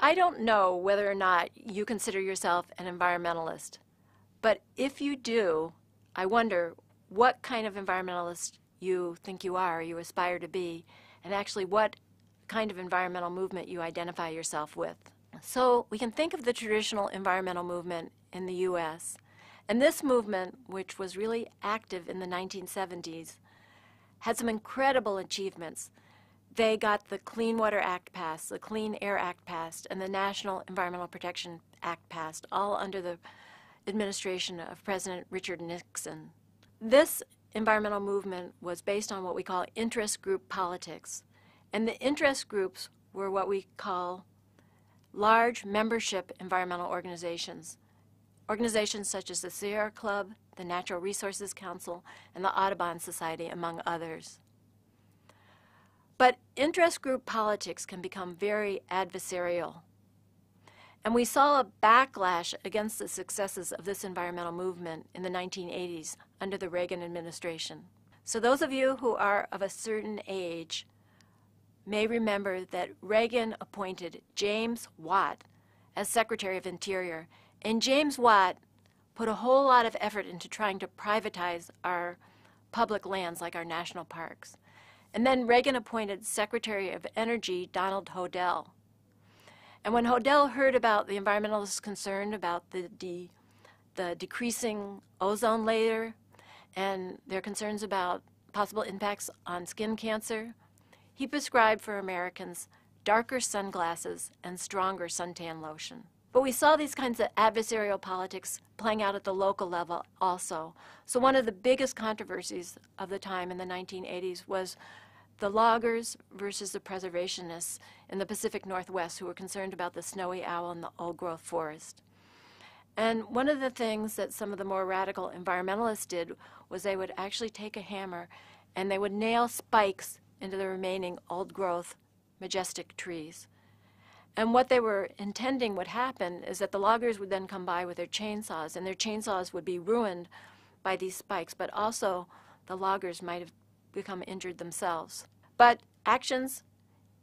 I don't know whether or not you consider yourself an environmentalist, but if you do, I wonder what kind of environmentalist you think you are, you aspire to be, and actually what kind of environmental movement you identify yourself with. So we can think of the traditional environmental movement in the U.S. And this movement, which was really active in the 1970s, had some incredible achievements they got the Clean Water Act passed, the Clean Air Act passed, and the National Environmental Protection Act passed, all under the administration of President Richard Nixon. This environmental movement was based on what we call interest group politics. And the interest groups were what we call large membership environmental organizations. Organizations such as the Sierra Club, the Natural Resources Council, and the Audubon Society, among others. But interest group politics can become very adversarial. And we saw a backlash against the successes of this environmental movement in the 1980s under the Reagan administration. So those of you who are of a certain age may remember that Reagan appointed James Watt as Secretary of Interior. And James Watt put a whole lot of effort into trying to privatize our public lands like our national parks. And then Reagan appointed Secretary of Energy Donald Hodel. And when Hodel heard about the environmentalists' concern about the, de the decreasing ozone layer and their concerns about possible impacts on skin cancer, he prescribed for Americans darker sunglasses and stronger suntan lotion. But we saw these kinds of adversarial politics playing out at the local level also. So one of the biggest controversies of the time in the 1980s was the loggers versus the preservationists in the Pacific Northwest who were concerned about the snowy owl and the old growth forest. And one of the things that some of the more radical environmentalists did was they would actually take a hammer and they would nail spikes into the remaining old growth majestic trees. And what they were intending would happen is that the loggers would then come by with their chainsaws, and their chainsaws would be ruined by these spikes, but also the loggers might have become injured themselves. But actions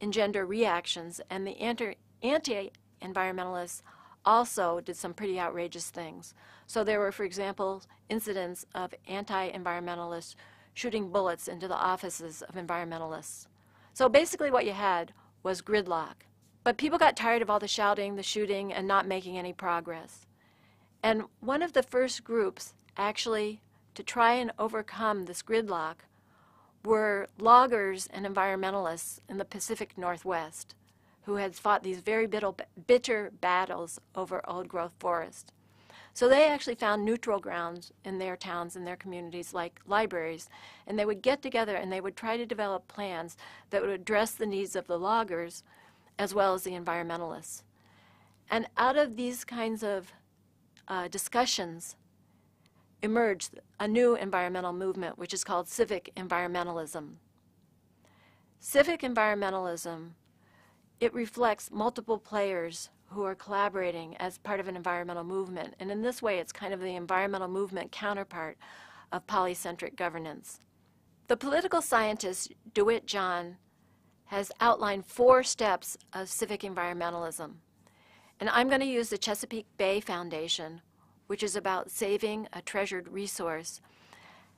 engender reactions, and the anti environmentalists also did some pretty outrageous things. So there were, for example, incidents of anti environmentalists shooting bullets into the offices of environmentalists. So basically, what you had was gridlock. But people got tired of all the shouting, the shooting, and not making any progress. And one of the first groups, actually, to try and overcome this gridlock were loggers and environmentalists in the Pacific Northwest who had fought these very bitter battles over old growth forest. So they actually found neutral grounds in their towns and their communities like libraries, and they would get together and they would try to develop plans that would address the needs of the loggers as well as the environmentalists. And out of these kinds of uh, discussions emerged a new environmental movement, which is called civic environmentalism. Civic environmentalism, it reflects multiple players who are collaborating as part of an environmental movement. And in this way, it's kind of the environmental movement counterpart of polycentric governance. The political scientist DeWitt John has outlined four steps of civic environmentalism. And I'm going to use the Chesapeake Bay Foundation, which is about saving a treasured resource,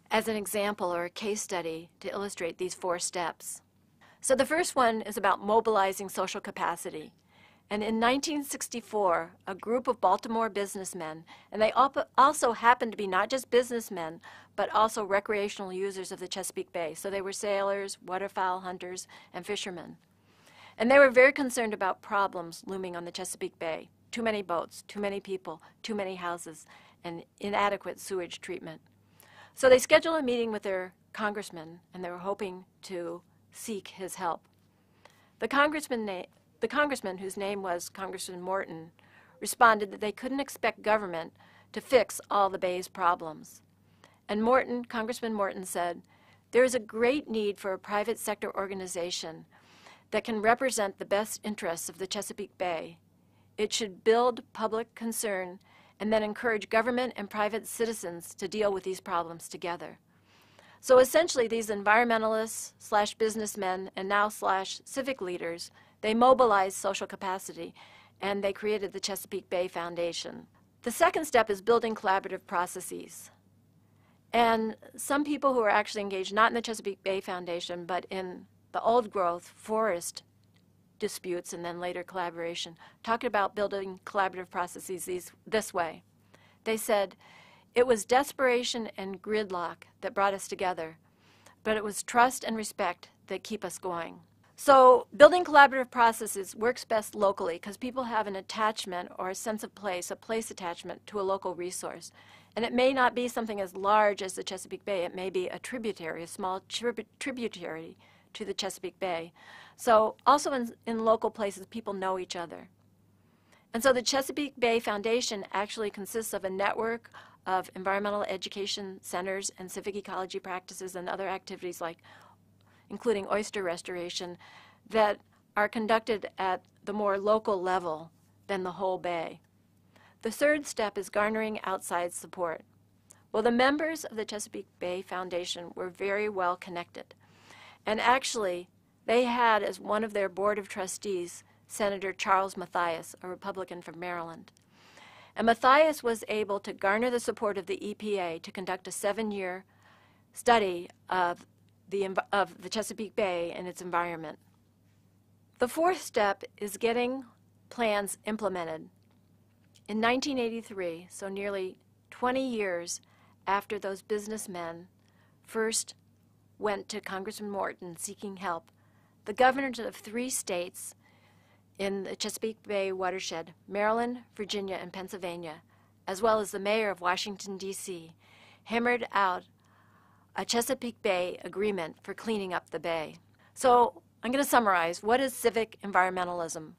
as an example or a case study to illustrate these four steps. So the first one is about mobilizing social capacity. And in 1964, a group of Baltimore businessmen, and they also happened to be not just businessmen, but also recreational users of the Chesapeake Bay. So they were sailors, waterfowl hunters, and fishermen. And they were very concerned about problems looming on the Chesapeake Bay too many boats, too many people, too many houses, and inadequate sewage treatment. So they scheduled a meeting with their congressman, and they were hoping to seek his help. The congressman, the congressman, whose name was Congressman Morton, responded that they couldn't expect government to fix all the Bay's problems. And Morton, Congressman Morton said, there is a great need for a private sector organization that can represent the best interests of the Chesapeake Bay. It should build public concern and then encourage government and private citizens to deal with these problems together. So essentially, these environmentalists slash businessmen and now slash civic leaders they mobilized social capacity and they created the Chesapeake Bay Foundation. The second step is building collaborative processes. And some people who are actually engaged not in the Chesapeake Bay Foundation, but in the old growth forest disputes and then later collaboration, talked about building collaborative processes these, this way. They said, it was desperation and gridlock that brought us together, but it was trust and respect that keep us going. So building collaborative processes works best locally because people have an attachment or a sense of place, a place attachment to a local resource. And it may not be something as large as the Chesapeake Bay. It may be a tributary, a small trib tributary to the Chesapeake Bay. So also in, in local places, people know each other. And so the Chesapeake Bay Foundation actually consists of a network of environmental education centers and civic ecology practices and other activities like including oyster restoration, that are conducted at the more local level than the whole bay. The third step is garnering outside support. Well, the members of the Chesapeake Bay Foundation were very well connected. And actually, they had as one of their board of trustees Senator Charles Mathias, a Republican from Maryland. And Mathias was able to garner the support of the EPA to conduct a seven year study of the, of the Chesapeake Bay and its environment. The fourth step is getting plans implemented. In 1983, so nearly 20 years after those businessmen first went to Congressman Morton seeking help, the governors of three states in the Chesapeake Bay watershed, Maryland, Virginia, and Pennsylvania, as well as the mayor of Washington, D.C., hammered out a Chesapeake Bay agreement for cleaning up the bay. So I'm going to summarize. What is civic environmentalism?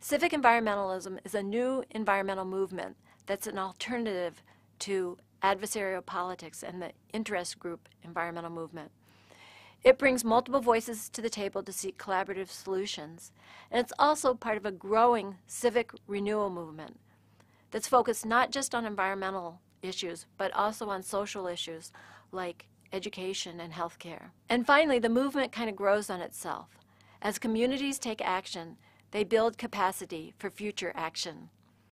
Civic environmentalism is a new environmental movement that's an alternative to adversarial politics and the interest group environmental movement. It brings multiple voices to the table to seek collaborative solutions. And it's also part of a growing civic renewal movement that's focused not just on environmental issues, but also on social issues like education, and healthcare. And finally, the movement kind of grows on itself. As communities take action, they build capacity for future action.